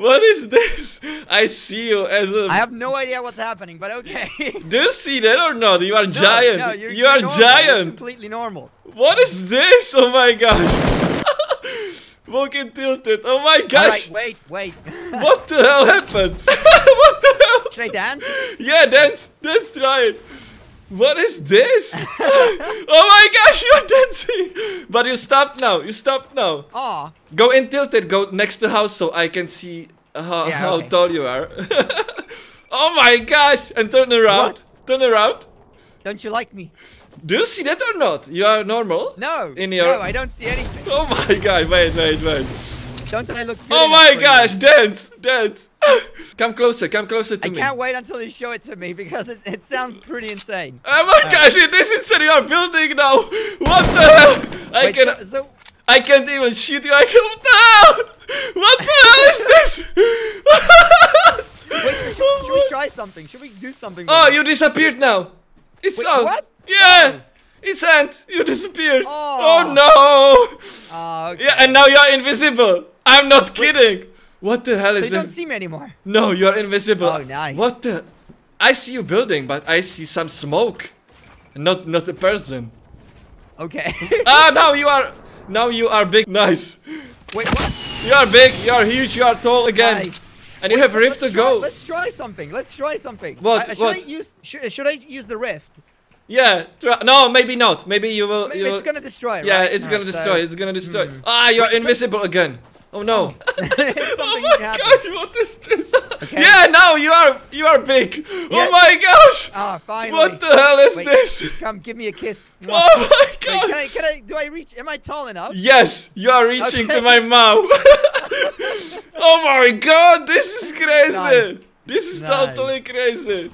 What is this? I see you as a. I have no idea what's happening, but okay. Do you see that or not? You are No, giant. No, you're, you you're are normal. You're giant. completely normal. What is this? Oh my gosh. Walking tilted. Oh my gosh. right, wait, wait. What the hell happened? what the hell? Should I dance? Yeah, dance. Let's try it. What is this? oh my gosh, you're dancing. But you stopped now. You stopped now. Aw. Go in tilted. Go next to house so I can see how, Yeah, how okay. tall you are. oh my gosh. And turn around. What? Turn around. Don't you like me? Do you see that or not? You are normal? No. In your- No, I don't see anything. Oh my god, wait, wait, wait. Don't I look good Oh my gosh, dance, dance. come closer, come closer to I me. I can't wait until you show it to me because it, it sounds pretty insane. Oh my uh, gosh, it is insane. You are building now. What the hell? I Wait, can so, so I can't even shoot you. I can What the hell? What the hell is this? wait, should, should we try something? Should we do something? Oh, you disappeared now. It's Wait, out. what? Yeah. Oh. It's Ant. You disappeared. Oh. oh no. Oh, okay. Yeah, and now you're invisible. I'm not kidding. What the hell is so you this? don't see me anymore. No, you're invisible. Oh, nice. What the? I see you building, but I see some smoke. Not not a person. Okay. ah, now you are now you are big. Nice. wait, what? You are big. You are huge. You are tall again. Nice. And you have rift to try- go. Let's try something. Let's try something. What- Uh, should what? I use? Should, should I use the rift? Yeah. Try, no, maybe not. Maybe you will. Maybe you it's gonna destroy yeah, right? it's gonna Alright, destroy. so- It's gonna destroy. Hmm. Ah, you're Wait, so- invisible again. Oh no. oh my happened. gosh, what is this? Okay. Yeah, now you are you are big. Oh my gosh. Ah, finally. What the hell is Wait, this? Come, give me a kiss. Oh my Wait, god. can I? Can I? Do I reach? Am I tall enough? Yes, you are reaching to my mouth. oh my god, this is crazy. Nice. This is Nice. totally crazy.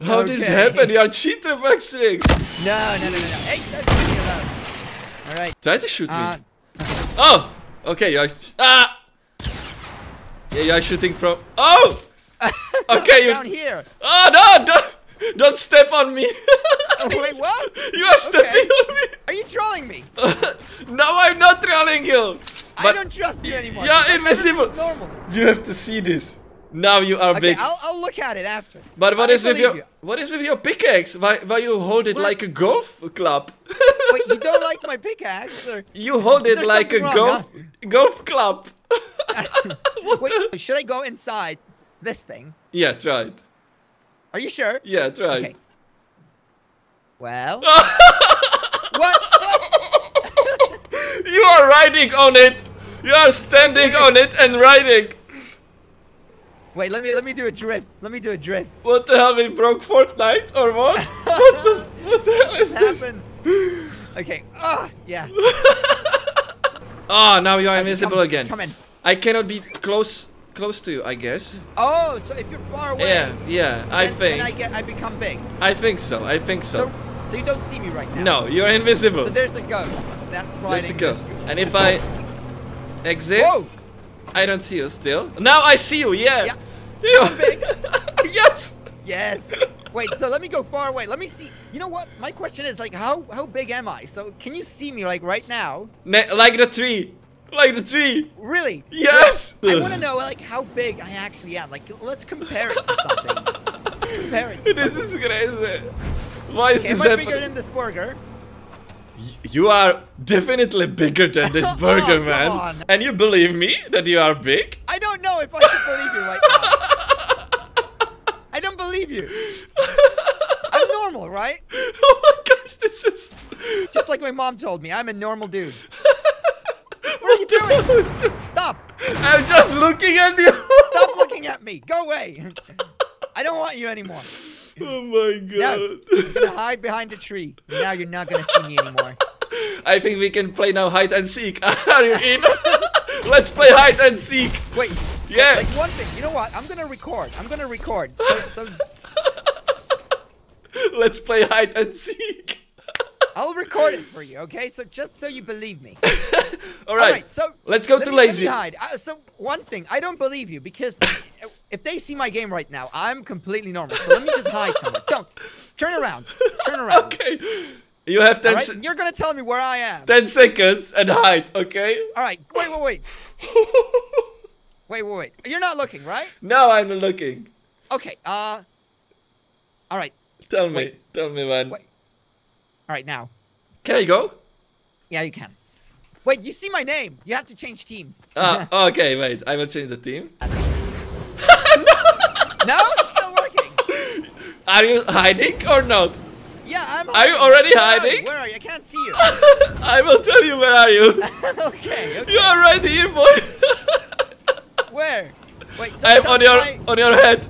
How this Okay. happened? You are cheater Baxtrix. No, no, no, no, no. Hey, that's leave me alone. All right. Try to shoot Uh, me. Oh, okay. You are. Ah. Yeah, you are shooting from. Oh. Okay, you. down here. Oh no! Don't, don't step on me. Wait, what? You are stepping on me. Are you trolling me? no, I'm not trolling you. I don't trust you anymore. you're invisible. normal. you have to see this. Now you are Okay, big. I'll, I'll look at it after. But what I is with your you. what is with your pickaxe? Why why you hold it What? like a golf club? Wait, you don't like my pickaxe? Or... you hold it like a something golf wrong, golf club. Wait, the? should I go inside this thing? Yeah, try it. Are you sure? Yeah, try Okay. it. Well, what? what? you are riding on it. You are standing on it and riding. Wait, let me let me do a drift. Let me do a drift. What the hell? We broke Fortnite or what? what, was, what the hell is this? happened? Okay. Ah, yeah. Ah, now you are Okay, invisible come- again. Come in. I cannot be close close to you, I guess. Oh, so if you're far away, Yeah, yeah, I then, think. then I get I become big. I think so. I think so. So so you don't see me right now. no, you're invisible. So there's a ghost. That's why. There's a ghost. And if I exit, Whoa! I don't see you still. Now I see you. Yeah. Yeah. I'm big. yes. Yes. Wait. So let me go far away. Let me see. You know what? My question is like, how how big am I? So can you see me like right now? Ne- like the tree. Like the tree. Really? Yes. I want to know like how big I actually am. Like let's compare it to something. let's compare it to This something. is crazy. Why is Okay, this am I bigger than this burger? You are definitely bigger than this burger, Oh, man. on. And you believe me that you are big? I don't know if I should believe you right now. I don't believe you. I'm normal, right? oh my gosh, this is. Just like my mom told me, I'm a normal dude. What are you doing? Stop! I'm just looking at you. Stop looking at me! Go away! I don't want you anymore. Oh my Now, god. I'm gonna hide behind a tree. Now you're not gonna see me anymore. I think we can play now hide and seek. Are you in? Let's play hide and seek. Wait, Yeah. like one thing. You know what? I'm gonna record. I'm gonna record. So, so Let's play hide and seek. I'll record it for you, okay? So just so you believe me. All right. Alright, so Let's go let to me, lazy. hide. Uh, so one thing, I don't believe you because if they see my game right now, I'm completely normal. So let me just hide somewhere. Don't turn around. Turn around. Okay. You have 10, All right, you're gonna tell me where I am. 10 seconds and hide, okay? All right, wait, wait, wait. Wait, wait, wait. You're not looking, right? Now I'm looking. Okay. Uh. All right. Tell me. Wait. Tell me when. Wait. All right now. Can I go? Yeah, you can. Wait, you see my name. You have to change teams. Ah, okay, wait. I will change the team. no, it's still working. Are you hiding or not? Yeah, I'm. hiding. Are you already Where are you? hiding? Where are you? I can't see you. I will tell you where are you. okay. Okay. You are right here, boy. Where? Wait. So I'm on your my- on your head.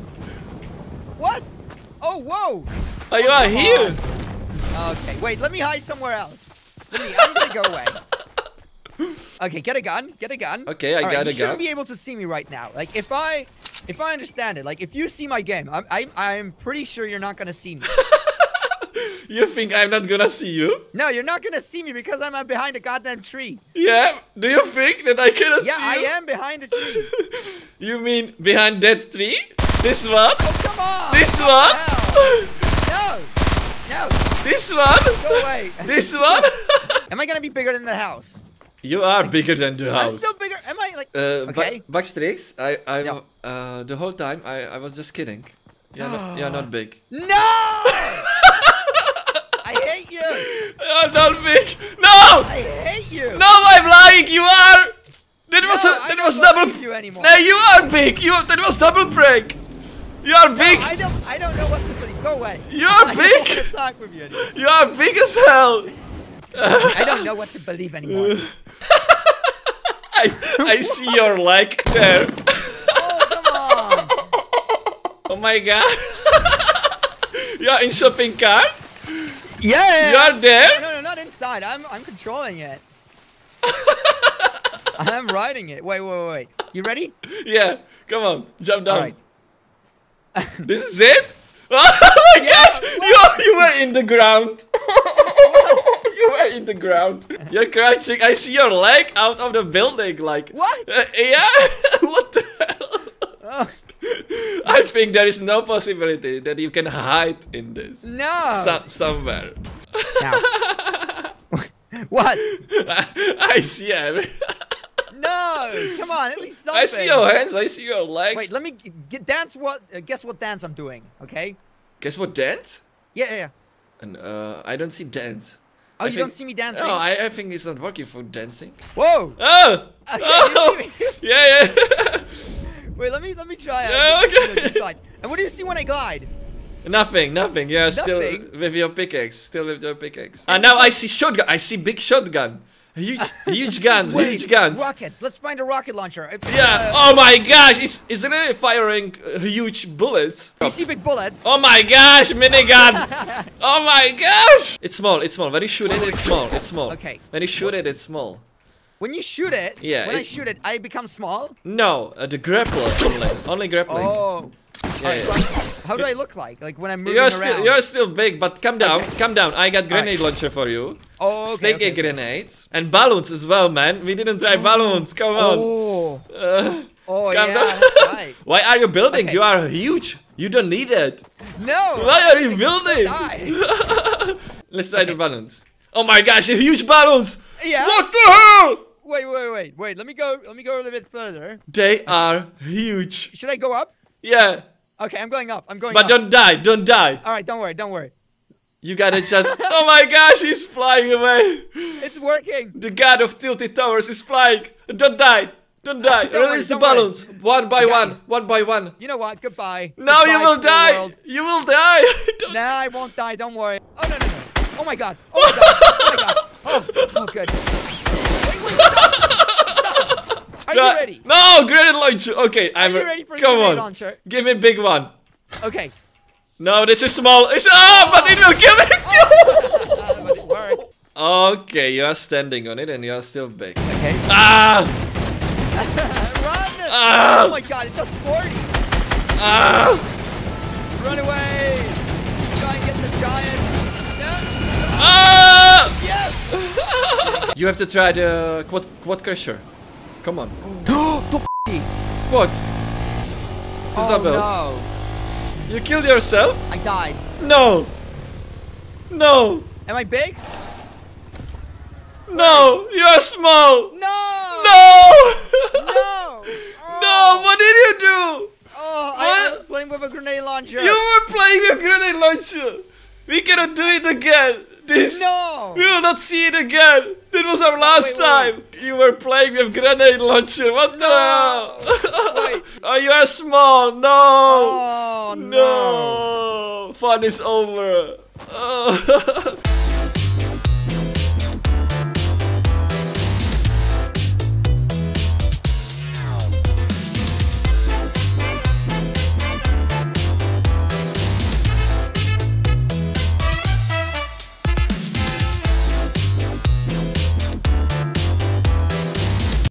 What? Oh, whoa. Oh, you are here. Okay. Wait. Let me hide somewhere else. Let me. I'm gonna go away. Okay. Get a gun. Get a gun. Okay, I All right, got you a shouldn't be able to see me right now. Like if I, if I understand it, like if you see my game, I'm, I'm, I'm pretty sure you're not gonna see me. You think I'm not gonna see you? No, you're not gonna see me because I'm behind a goddamn tree. Yeah. Do you think that I cannot Yeah, see I you? Yeah, I am behind a tree. You mean behind that tree? This one? Oh, come on! This What one? the hell? No, no, This one? go away. This one? Am I gonna be bigger than the house? you are bigger than the house. I'm still bigger. Am I like? Uh, Okay. Ba- Baxtrix, I, I, Yeah. uh, the whole time I, I was just kidding. You're not, you're not big. No! I hate you. You're not big. No! I hate you. No, I'm lying. You are. That was No, a, I that don't was double. you anymore. No, you are big. You that was double prank. You are No, big. I don't. I don't know what to believe. Go away. You're I big. don't talk with you anymore. You are big as hell. I don't know what to believe anymore. I I see your leg there. Oh come on. Oh my god. you are in shopping cart. Yeah. You are there. No, no, not inside. I'm, I'm controlling it. I'm riding it. Wait, wait, wait. You ready? Yeah. Come on, jump down. Right. This is it? Oh my Yeah, gosh! You, you were in the ground. you were in the ground. You're crouching. I see your leg out of the building. Like What? Uh, yeah. what the hell? Oh, I think there is no possibility that you can hide in this no. so- somewhere. What? I see every. No. Come on. At least something. I see your hands. I see your legs. Wait. Let me get dance. What? Uh, guess what dance I'm doing? Okay. Guess what? Dance? Yeah, yeah. yeah. And uh, I don't see dance. Oh, I you think- don't see me dancing? No, I, I think it's not working for dancing. Whoa. Oh! Okay, oh! you see me? yeah, yeah. Wait. Let me let me try. Yeah, okay. just glide. And what do you see when I glide? nothing, nothing. You're still with your pickaxe. Still with your pickaxe. And now I see shotgun. I see big shotgun. Huge, huge guns, Wait, huge guns. Rockets. Let's find a rocket launcher. If, Yeah. uh, oh my gosh! It's it's really firing uh, huge bullets. You see big bullets. Oh my gosh! Minigun! oh my gosh! It's small. It's small. When you shoot it, it's small. It's small. Okay. When you shoot it, it's small. When you shoot it, Yeah, when I shoot it, I become small. No, uh, the grappler only. Only grappling. Oh. Yeah, yeah. how do I look like? Like when I'm moving You're around? still you're still big, but come down, Okay. come down. I got grenade Alright. launcher for you. Oh, okay, Sticky okay, okay. grenades and balloons as well, man. We didn't try balloons. Come on. Oh. Uh, Oh Calm yeah, down. right. why are you building? You are huge. You don't need it. No. Why are you building? Let's try the balloons. Oh my gosh, a huge balloons! Yeah. What the hell? Wait, wait, wait, wait. Let me go. Let me go a little bit further. They are huge. Should I go up? Yeah, Okay, I'm going up. I'm going but up. But don't die, don't die. All right, don't worry, don't worry. You gotta just. oh my gosh, he's flying away. It's working. The god of tilted towers is flying. Don't die. Don't die. Don't worry, Release the worry. balloons. One by one. you. One by one. You know what? Goodbye. No, you will die. You will die. Don't- Nah, I won't die. Don't worry. Oh no, no, no. Oh my god. Oh my god. Oh my god. Oh, oh good. Wait, wait. Are you ready? No, grenade launcher. Okay, I'm you ready for Come grenade on. launcher? Give me a big one. Okay. No, this is small. It's ah, but it will kill it. But it okay, you are standing on it and you are still big. Okay. Ah, Run! Ah. Oh my god, it does 40. ah. Run away. Try and get the giant. No. Ah! Yes. You have to try the quad quad crusher. Come on. What? oh no. you killed yourself? I died. No. No. Am I big? No. You are small. No. No. No. Oh. No, what did you do? Oh, I, I was playing with a grenade launcher. You were playing with a grenade launcher. We cannot do it again. This. No. We will not see it again. This was our last wait, wait, time. You were playing with grenade launcher. What the hell? Oh, you are small. No. Oh no. no. Fun is over. Oh.